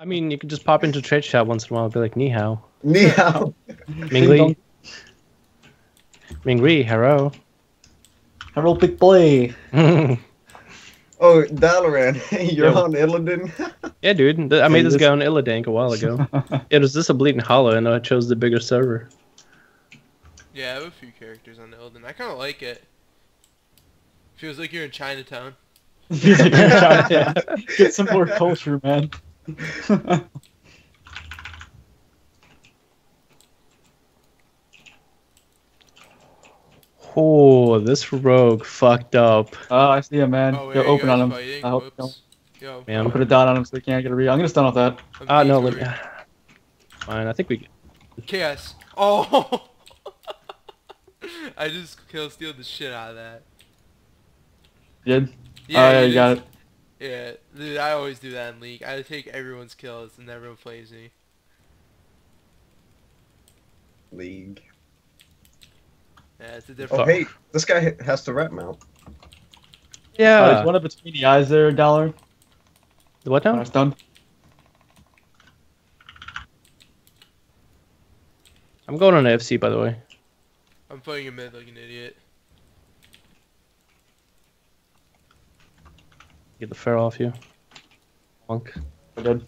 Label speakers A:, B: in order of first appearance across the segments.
A: I mean, you could just pop into trade chat once in a while and be like, ni hao.
B: Ni hao.
A: Mingli. Mingri, hello.
C: Hello, big boy.
B: Oh, Dalaran, you're
A: Yo.
B: on Illidan?
A: yeah, dude. I made this
C: this-
A: guy on Illidan a while ago. it was just a bleeding hollow, and I chose the bigger server.
D: Yeah, I have a few characters on Elden. I kind of like it. Feels like you're in Chinatown.
C: Feels like you're trying to get some more culture, man.
A: Oh, this rogue fucked up.
C: oh, I see him, man.
D: Oh,
C: Go open on him.
D: fighting.
C: I hope so.
D: Whoops. Yo,
A: Man.
C: I'll put a dot on him so he can't get a re. I'm gonna stun off that.
D: I'm
A: Ah, no, let me. Fine, I think we.
D: Chaos. Oh! I just kill steal the shit out of that.
C: Good. oh, yeah, you got it.
D: Yeah, dude, I always do that in League. I take everyone's kills and everyone plays me.
B: League.
D: Yeah, it's a
B: Oh, hey, this guy has the rat mount.
C: Uh,
A: Yeah.
C: there's one up between the eyes there, Dollar.
A: what
C: Oh.
A: now?
C: Stun.
A: I'm going on AFC, by the way.
D: I'm fighting a mid like an idiot.
A: Get the fair off you. Monk.
C: We're good.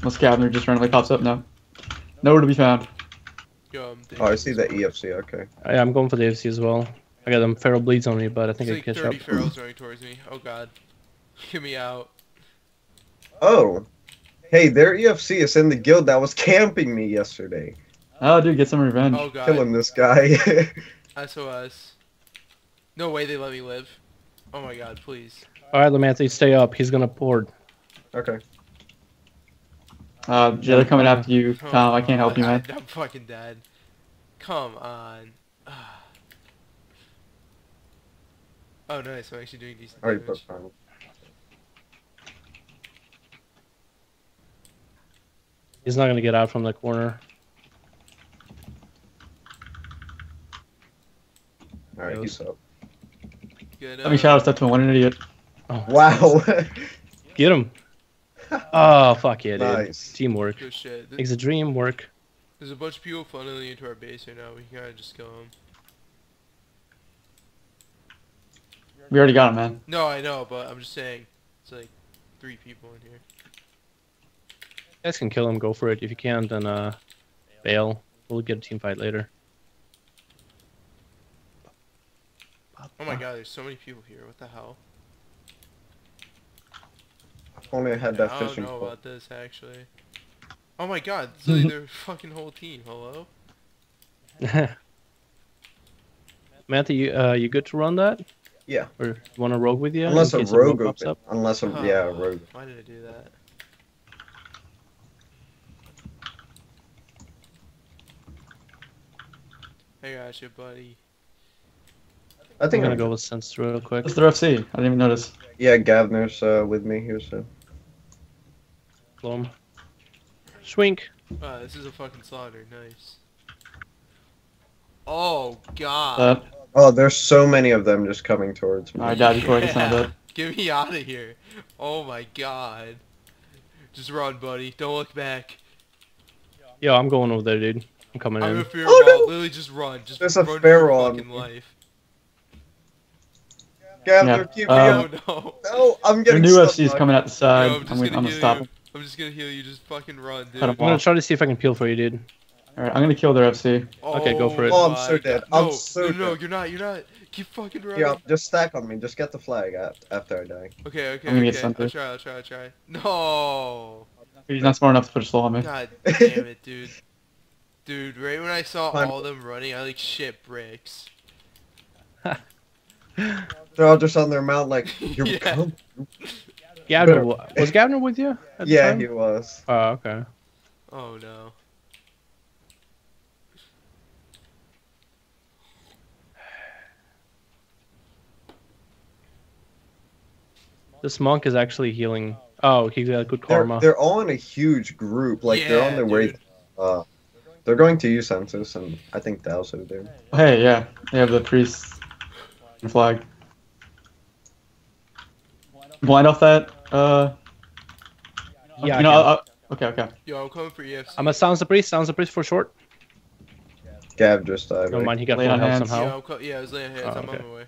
C: Unless Gavner just randomly pops up now. Nowhere to be found.
D: Yo, I'm
B: Oh, I see the EFC, okay.
A: I, I'm going for the AFC as well. I got them feral bleeds on me, but I think
D: It's
A: I
D: like
A: can catch
D: 30
A: up.
D: ferals running towards me. Oh god. Get me out.
B: Oh, hey, their EFC is in the guild that was camping me yesterday.
C: Oh, dude, get some revenge.
D: Oh god.
B: Killing this guy.
D: SOS. No way they let me live. Oh my god, please.
A: All right, Lamanthi, stay up. He's gonna board.
B: Okay.
C: Uh, yeah, they're coming after you, Tom. I can't help you, man.
D: I,
C: man.
D: am fucking dead. Come on. Oh nice, I'm actually doing decent
B: Alright,
D: damage.
B: but fine.
A: He's not gonna get out from the corner.
B: Alright, he's up.
D: Good,
C: Let me
D: uh,
C: shout out step to one, an idiot.
A: Oh,
B: Wow.
A: Get him. Oh fuck yeah, dude.
B: nice.
A: Teamwork
D: Good shit. Th-
A: makes a dream work.
D: There's a bunch of people funneling into our base right now. We can kinda just kill them.
C: We already got him, man.
D: No, I know, but I'm just saying. It's like three people in here.
A: You guys can kill him. Go for it. If you can't, then uh, bail. We'll get a team fight later.
D: Oh my god, there's so many people here. What the hell?
B: If only had that
D: I don't know
B: pole.
D: about this actually. Oh my god, it's like their fucking whole team. Hello?
A: Matthew, you, uh, you good to run that?
B: Yeah.
A: Or you want a rogue with you?
B: Unless a rogue
A: pops up?
B: Unless a, yeah, a rogue.
D: Why did I do that? I got you, buddy.
B: I think
A: I'm
B: think
A: gonna
B: I'm
A: go with sense real quick.
C: That's their FC. I didn't even notice.
B: Yeah, Gavner's uh, with me here, so.
A: Blow him. Swink.
D: Wow, this is a fucking slaughter. Nice. Oh god.
C: Uh,
B: Oh, there's so many of them just coming towards me.
C: I died before I could sound
D: Yeah.
C: it.
D: Get me out of here. Oh my god. Just run, buddy. Don't look back.
A: Yo, I'm going over there, dude. I'm coming
D: I'm
A: in.
D: a fear
B: Oh,
D: ball.
B: no!
D: Literally just run. Just
B: There's
D: run for your
B: feral on
D: fucking
B: me.
D: life.
B: Gavner,
C: Yeah,
B: keep me
C: um,
B: up.
D: oh no.
B: No, I'm
C: Their
B: getting
C: new
B: stuck
C: FC is coming out the side.
D: Yo,
C: I'm,
D: I'm
C: gonna, I'm
D: gonna
C: gonna stop
D: you.
C: Him.
D: I'm just gonna heal you. Just fucking run, dude.
A: I'm gonna try to see if I can peel for you, dude.
C: Alright, I'm gonna kill their FC.
A: Okay, go for it.
B: Oh, I'm so dead.
D: God.
B: I'm
D: No,
B: so
D: no, no,
B: dead.
D: you're not. You're not. Keep fucking running.
B: Yeah, just stack on me. Just get the flag at, after I die.
D: Okay, okay,
C: I'm gonna get
D: okay.
C: sent
D: I'll try. I'll try. I'll try. No.
C: He's not smart enough to put a slow on me.
D: God damn it, dude. Dude, right when I saw
B: Fine.
D: all them running, I like shit bricks.
B: They're all just on their mount like, here we
D: Yeah.
B: come.
A: Gavner, wa- was Gavner with you? At the
B: Yeah,
A: time?
B: he was.
A: Oh, okay.
D: Oh no.
A: This monk is actually healing. Oh, he's got good
B: They're,
A: karma.
B: they're all in a huge group. Like, they're on
D: Yeah,
B: their way.
D: dude.
B: Uh, they're going to use Sensus, and I think Dow's over there.
C: Hey, yeah. They have the priest flag. Blind off that, uh...
A: Yeah,
C: you know,
A: I
C: I'll, I'll- Okay, okay.
D: Yo, I'm coming for EFC.
A: I'm gonna silence the priest. Silence the priest for short.
B: Gav just died.
A: Never
B: right?
A: mind, he got
C: Lay
A: full
C: on
A: health
C: hands.
D: yeah,
A: somehow.
D: I'm yeah, I was laying hands.
A: Oh,
D: I'm on
A: okay.
D: my way.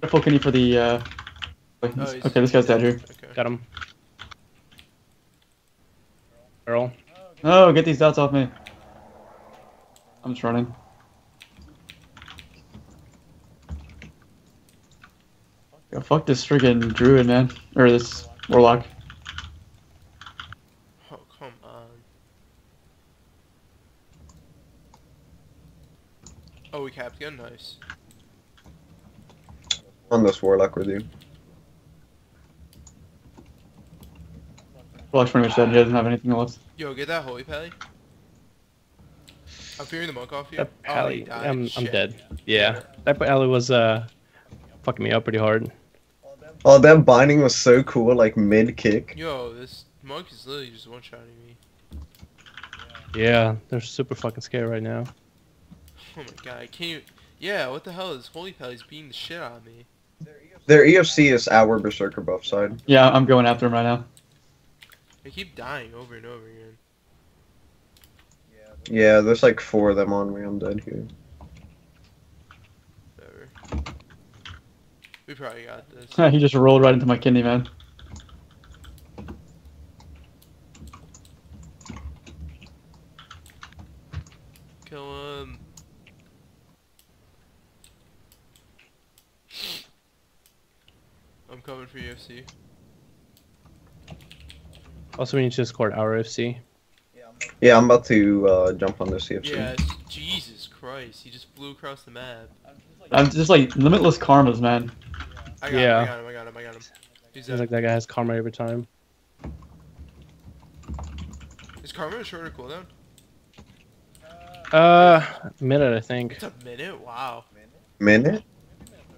C: Careful, Kenny, for the. Uh...
D: Oh, he's-
C: okay, this guy's dead here.
D: Okay.
A: Got him. Earl.
C: No, get these dots off me. I'm just running. Yo, fuck this friggin' druid, man. Or this warlock.
D: Oh, come on. Oh, we capped again. Nice.
B: On this warlock with you.
C: Warlock's pretty much dead. He doesn't have anything else.
D: Yo, get that holy pally. I'm fearing the monk off you.
A: That
D: Oh,
A: pally.
D: died.
A: I'm, I'm dead. Yeah. That pally was uh fucking me up pretty hard.
B: Oh, that binding was so cool, like mid kick.
D: Yo, this monk is literally just one shotting me.
A: Yeah, they're super fucking scared right now.
D: Oh my god, I can't. Even... Yeah, what the hell is holy pally's beating the shit out of me?
B: Their EFC is our berserker buff side.
C: Yeah, I'm going after him right now.
D: I keep dying over and over again.
B: Yeah, there's like four of them on me. I'm dead here.
D: We probably got this.
C: he just rolled right into my kidney, man.
D: Kill him. I'm coming for UFC.
A: Also, we need to discord our FC.
B: Yeah, I'm about to uh, jump on this EFC.
D: Yeah, Jesus Christ, he just flew across the map.
C: I'm just like limitless karmas, man.
D: I got
A: Yeah.
D: him, I got him, I got him, I got him. He's
A: Seems like that guy has karma every time.
D: Is Karma a shorter cooldown?
A: Uh, minute I think.
D: It's a minute? Wow.
B: Minute?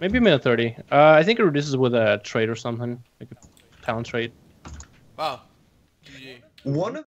A: Maybe a minute thirty. Uh, I think it reduces with a trade or something, like a talent trade.
D: Wow. GG.
B: One of